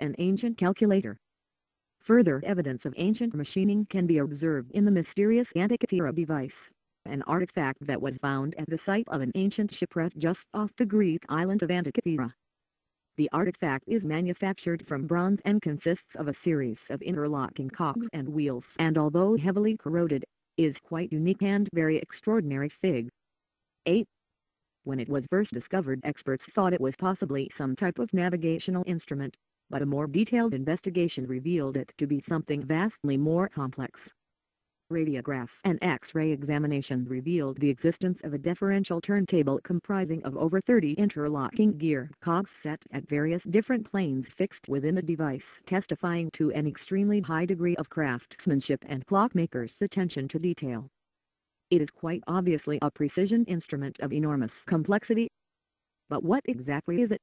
an ancient calculator. Further evidence of ancient machining can be observed in the mysterious Antikythera device, an artifact that was found at the site of an ancient shipwreck just off the Greek island of Antikythera. The artifact is manufactured from bronze and consists of a series of interlocking cogs and wheels and although heavily corroded, is quite unique and very extraordinary fig. 8. When it was first discovered experts thought it was possibly some type of navigational instrument, but a more detailed investigation revealed it to be something vastly more complex. Radiograph and X-ray examination revealed the existence of a differential turntable comprising of over 30 interlocking gear cogs set at various different planes fixed within the device testifying to an extremely high degree of craftsmanship and clockmaker's attention to detail. It is quite obviously a precision instrument of enormous complexity. But what exactly is it?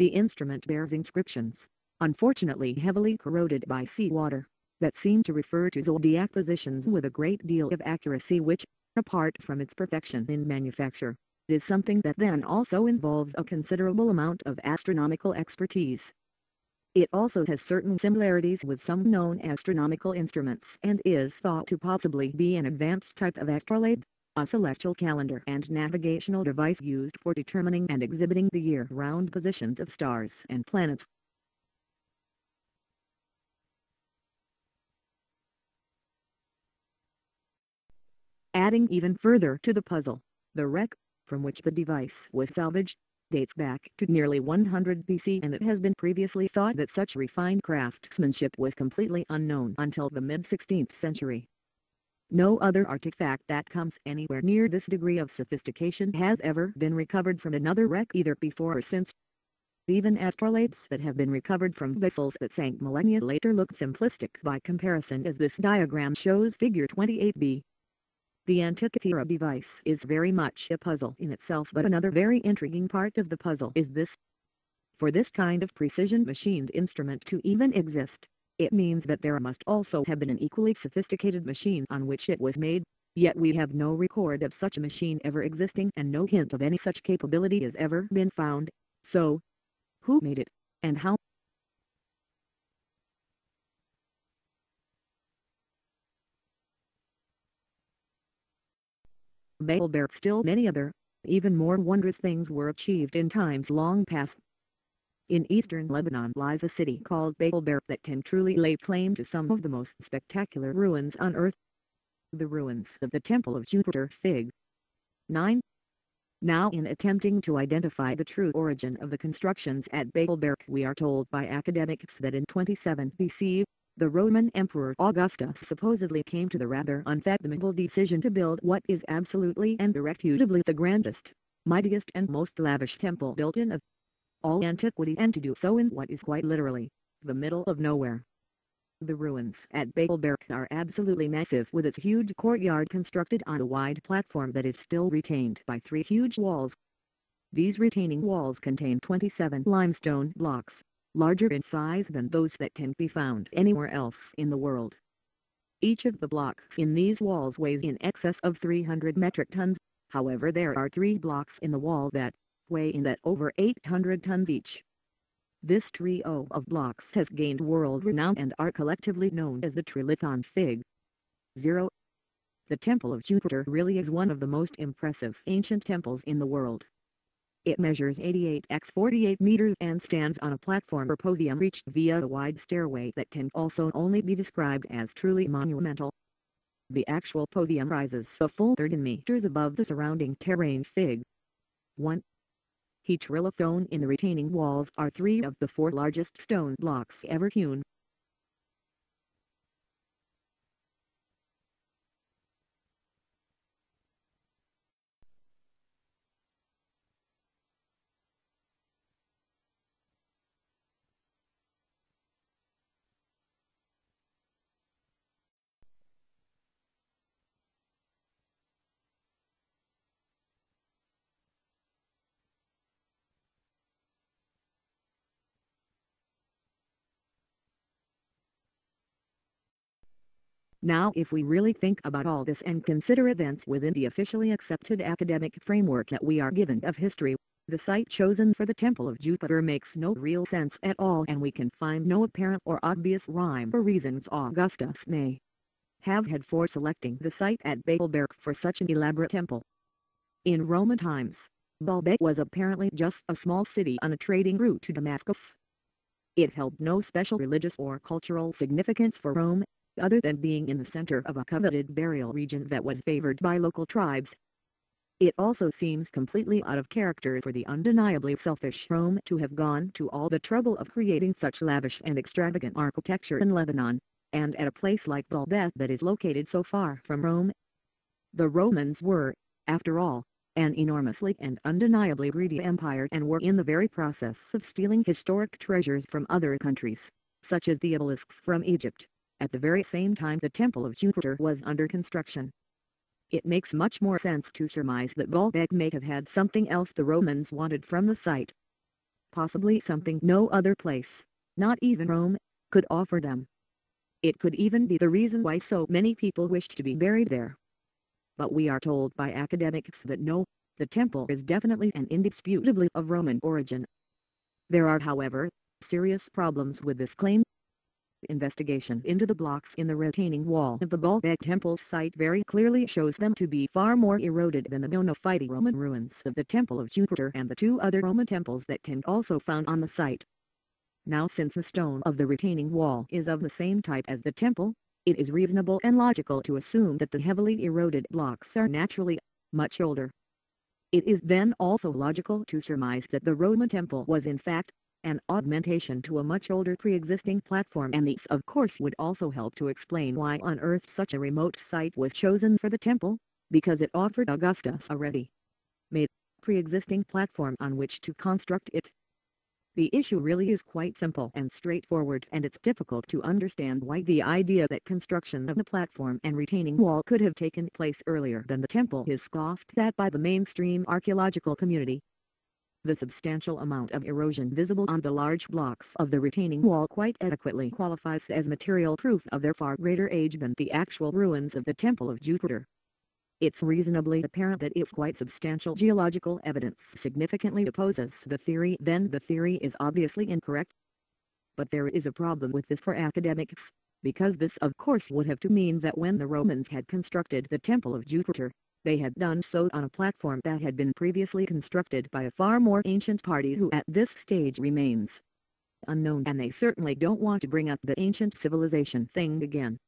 The instrument bears inscriptions, unfortunately heavily corroded by seawater, that seem to refer to zodiac positions with a great deal of accuracy which, apart from its perfection in manufacture, is something that then also involves a considerable amount of astronomical expertise. It also has certain similarities with some known astronomical instruments and is thought to possibly be an advanced type of astrolabe, a celestial calendar and navigational device used for determining and exhibiting the year-round positions of stars and planets. Adding even further to the puzzle, the wreck, from which the device was salvaged, dates back to nearly 100 BC and it has been previously thought that such refined craftsmanship was completely unknown until the mid-16th century. No other artifact that comes anywhere near this degree of sophistication has ever been recovered from another wreck either before or since. Even astrolabes that have been recovered from vessels that sank millennia later look simplistic by comparison as this diagram shows figure 28b. The Antikythera device is very much a puzzle in itself but another very intriguing part of the puzzle is this. For this kind of precision machined instrument to even exist, it means that there must also have been an equally sophisticated machine on which it was made, yet we have no record of such a machine ever existing and no hint of any such capability has ever been found, so, who made it, and how? Baalbek still many other, even more wondrous things were achieved in times long past. In eastern Lebanon lies a city called Baalbek that can truly lay claim to some of the most spectacular ruins on earth. The ruins of the Temple of Jupiter Fig. 9. Now in attempting to identify the true origin of the constructions at Baalbek we are told by academics that in 27 BC, the Roman Emperor Augustus supposedly came to the rather unfathomable decision to build what is absolutely and irrefutably the grandest, mightiest and most lavish temple built in of all antiquity and to do so in what is quite literally, the middle of nowhere. The ruins at Baalbek are absolutely massive with its huge courtyard constructed on a wide platform that is still retained by three huge walls. These retaining walls contain 27 limestone blocks, larger in size than those that can be found anywhere else in the world. Each of the blocks in these walls weighs in excess of 300 metric tons, however there are three blocks in the wall that weigh in that over 800 tons each. This trio of blocks has gained world renown and are collectively known as the Trilithon Fig. 0. The Temple of Jupiter really is one of the most impressive ancient temples in the world. It measures 88 x 48 meters and stands on a platform or podium reached via a wide stairway that can also only be described as truly monumental. The actual podium rises a full 30 meters above the surrounding terrain fig. 1. Heterophone in the retaining walls are three of the four largest stone blocks ever hewn. Now if we really think about all this and consider events within the officially accepted academic framework that we are given of history, the site chosen for the Temple of Jupiter makes no real sense at all and we can find no apparent or obvious rhyme or reasons Augustus may have had for selecting the site at Baalbek for such an elaborate temple. In Roman times, Baalbek was apparently just a small city on a trading route to Damascus. It held no special religious or cultural significance for Rome, other than being in the center of a coveted burial region that was favored by local tribes. It also seems completely out of character for the undeniably selfish Rome to have gone to all the trouble of creating such lavish and extravagant architecture in Lebanon, and at a place like Baalbek that is located so far from Rome. The Romans were, after all, an enormously and undeniably greedy empire and were in the very process of stealing historic treasures from other countries, such as the obelisks from Egypt at the very same time the Temple of Jupiter was under construction. It makes much more sense to surmise that Baalbek may have had something else the Romans wanted from the site. Possibly something no other place, not even Rome, could offer them. It could even be the reason why so many people wished to be buried there. But we are told by academics that no, the temple is definitely and indisputably of Roman origin. There are however, serious problems with this claim investigation into the blocks in the retaining wall of the Baalbek temple site very clearly shows them to be far more eroded than the bona fide Roman ruins of the Temple of Jupiter and the two other Roman temples that can also found on the site. Now since the stone of the retaining wall is of the same type as the temple, it is reasonable and logical to assume that the heavily eroded blocks are naturally much older. It is then also logical to surmise that the Roman temple was in fact an augmentation to a much older pre-existing platform and these of course would also help to explain why on earth such a remote site was chosen for the temple, because it offered Augustus a ready-made, pre-existing platform on which to construct it. The issue really is quite simple and straightforward and it's difficult to understand why the idea that construction of the platform and retaining wall could have taken place earlier than the temple is scoffed at by the mainstream archaeological community. The substantial amount of erosion visible on the large blocks of the retaining wall quite adequately qualifies as material proof of their far greater age than the actual ruins of the Temple of Jupiter. It's reasonably apparent that if quite substantial geological evidence significantly opposes the theory then the theory is obviously incorrect. But there is a problem with this for academics, because this of course would have to mean that when the Romans had constructed the Temple of Jupiter, they had done so on a platform that had been previously constructed by a far more ancient party who at this stage remains unknown and they certainly don't want to bring up the ancient civilization thing again.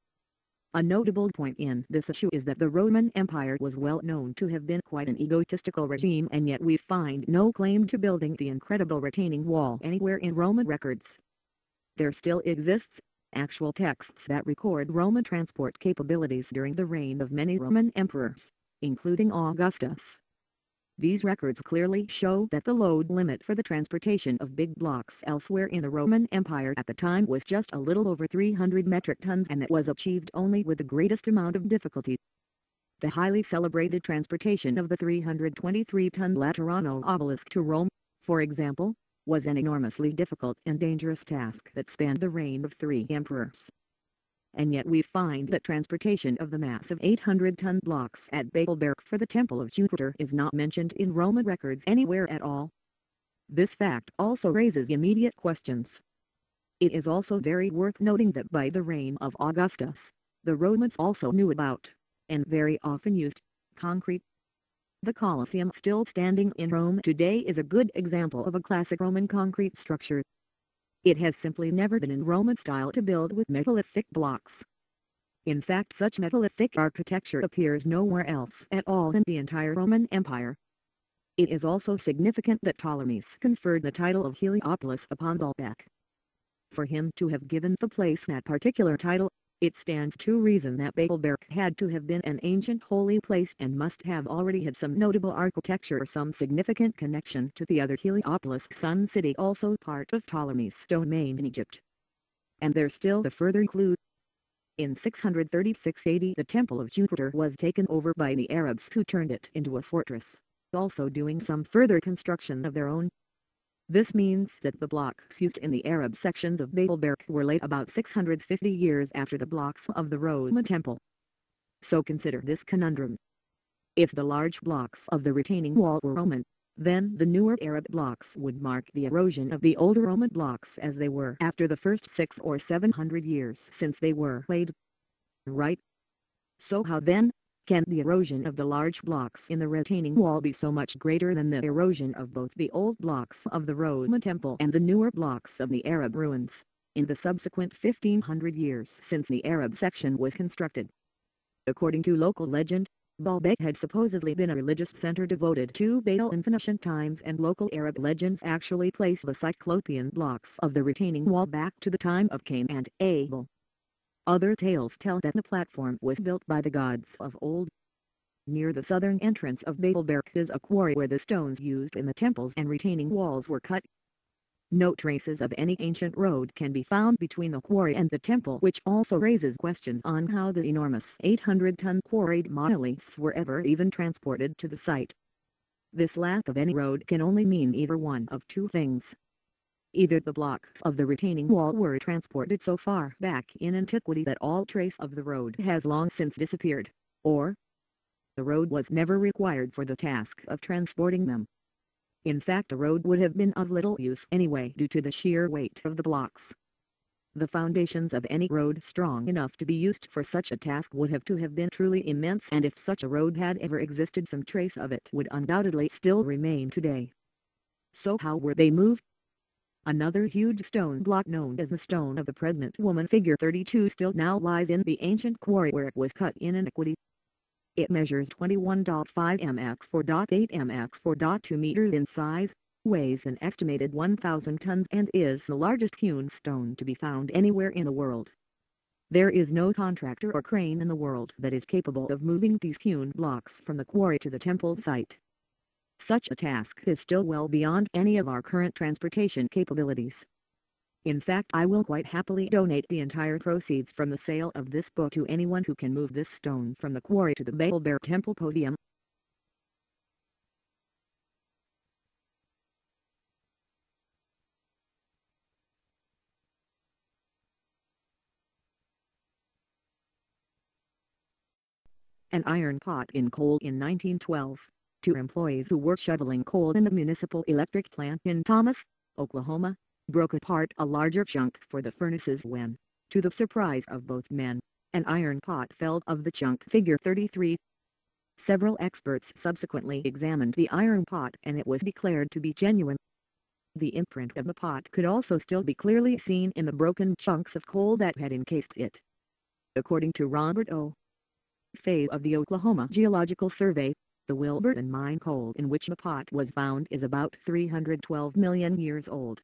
A notable point in this issue is that the Roman Empire was well known to have been quite an egotistical regime and yet we find no claim to building the incredible retaining wall anywhere in Roman records. There still exists actual texts that record Roman transport capabilities during the reign of many Roman emperors including Augustus. These records clearly show that the load limit for the transportation of big blocks elsewhere in the Roman Empire at the time was just a little over 300 metric tons and it was achieved only with the greatest amount of difficulty. The highly celebrated transportation of the 323-ton Laterano obelisk to Rome, for example, was an enormously difficult and dangerous task that spanned the reign of three emperors and yet we find that transportation of the massive 800-ton blocks at Baalbek for the Temple of Jupiter is not mentioned in Roman records anywhere at all. This fact also raises immediate questions. It is also very worth noting that by the reign of Augustus, the Romans also knew about, and very often used, concrete. The Colosseum still standing in Rome today is a good example of a classic Roman concrete structure. It has simply never been in Roman style to build with megalithic blocks. In fact such megalithic architecture appears nowhere else at all in the entire Roman Empire. It is also significant that Ptolemies conferred the title of Heliopolis upon Baalbek. For him to have given the place that particular title, it stands to reason that Baalbek had to have been an ancient holy place and must have already had some notable architecture or some significant connection to the other Heliopolis sun city also part of Ptolemy's domain in Egypt. And there's still the further clue. In 636 AD the Temple of Jupiter was taken over by the Arabs who turned it into a fortress, also doing some further construction of their own. This means that the blocks used in the Arab sections of Baalbek were laid about 650 years after the blocks of the Roman temple. So consider this conundrum. If the large blocks of the retaining wall were Roman, then the newer Arab blocks would mark the erosion of the older Roman blocks as they were after the first six or seven hundred years since they were laid. Right? So how then, can the erosion of the large blocks in the retaining wall be so much greater than the erosion of both the old blocks of the Roman temple and the newer blocks of the Arab ruins, in the subsequent 1500 years since the Arab section was constructed? According to local legend, Baalbek had supposedly been a religious center devoted to Baal in Phoenician times and local Arab legends actually place the Cyclopean blocks of the retaining wall back to the time of Cain and Abel. Other tales tell that the platform was built by the gods of old. Near the southern entrance of Baalbek is a quarry where the stones used in the temples and retaining walls were cut. No traces of any ancient road can be found between the quarry and the temple which also raises questions on how the enormous 800-ton quarried monoliths were ever even transported to the site. This lack of any road can only mean either one of two things. Either the blocks of the retaining wall were transported so far back in antiquity that all trace of the road has long since disappeared, or the road was never required for the task of transporting them. In fact the road would have been of little use anyway due to the sheer weight of the blocks. The foundations of any road strong enough to be used for such a task would have to have been truly immense and if such a road had ever existed some trace of it would undoubtedly still remain today. So how were they moved? Another huge stone block known as the Stone of the Pregnant Woman figure 32 still now lies in the ancient quarry where it was cut in iniquity. It measures 21.5 mx 4.8 mx 4.2 meters in size, weighs an estimated 1,000 tons and is the largest hewn stone to be found anywhere in the world. There is no contractor or crane in the world that is capable of moving these hewn blocks from the quarry to the temple site. Such a task is still well beyond any of our current transportation capabilities. In fact I will quite happily donate the entire proceeds from the sale of this book to anyone who can move this stone from the quarry to the Baalbek temple podium. An iron pot in coal in 1912. Two employees who were shoveling coal in the municipal electric plant in Thomas, Oklahoma, broke apart a larger chunk for the furnaces when, to the surprise of both men, an iron pot fell of the chunk figure 33. Several experts subsequently examined the iron pot and it was declared to be genuine. The imprint of the pot could also still be clearly seen in the broken chunks of coal that had encased it. According to Robert O. Fay of the Oklahoma Geological Survey, the Wilburton mine coal in which the pot was found is about 312 million years old.